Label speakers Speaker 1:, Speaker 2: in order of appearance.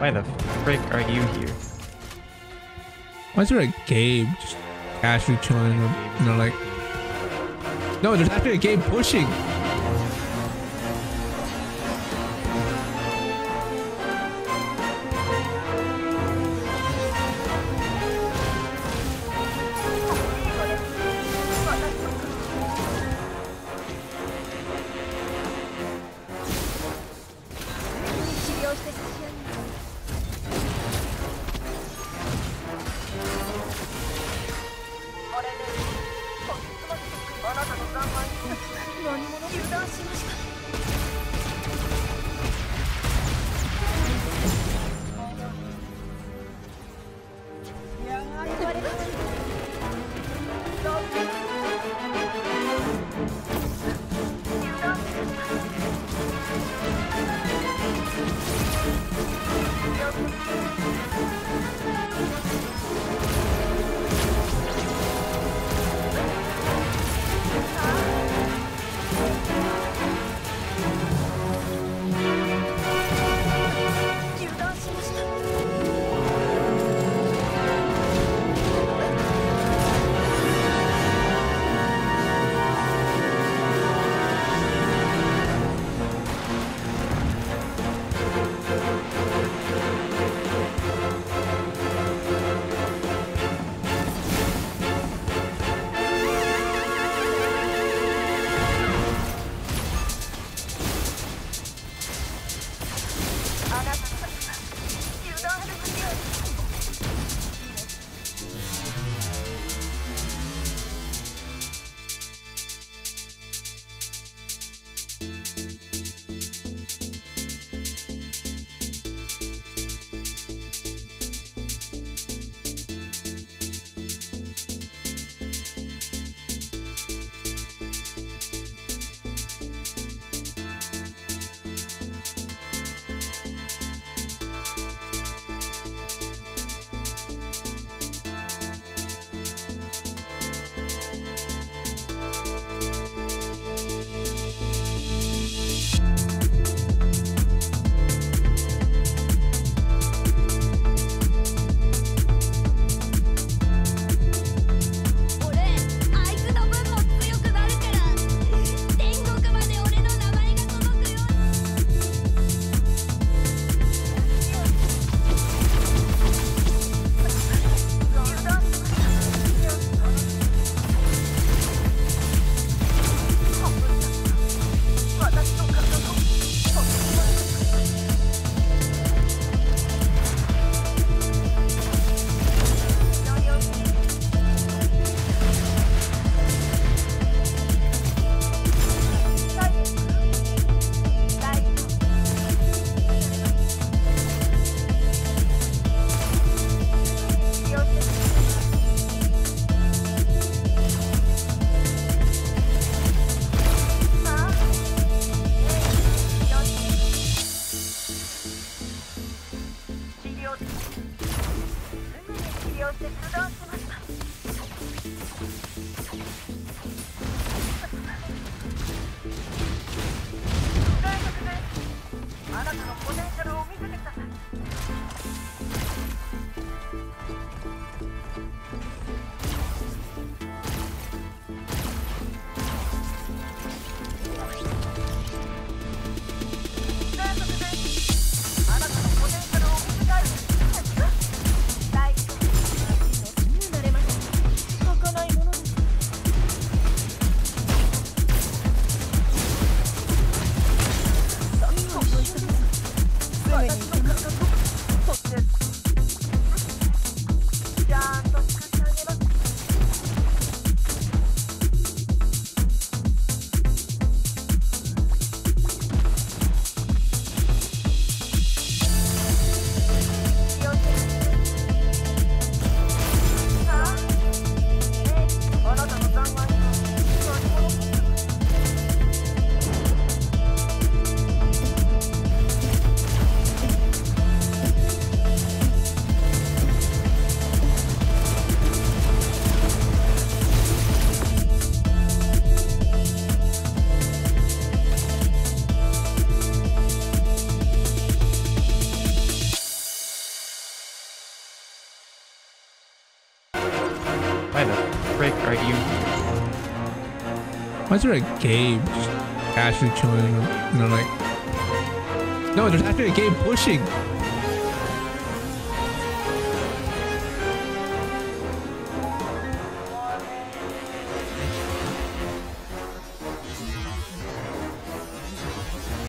Speaker 1: Why the frick are you here?
Speaker 2: Why is there a Gabe just casually chilling? And know, like no, there's actually a Gabe pushing.
Speaker 1: しました
Speaker 2: Why is there a Gabe just casually chilling? You know, like. No, there's actually a Gabe pushing.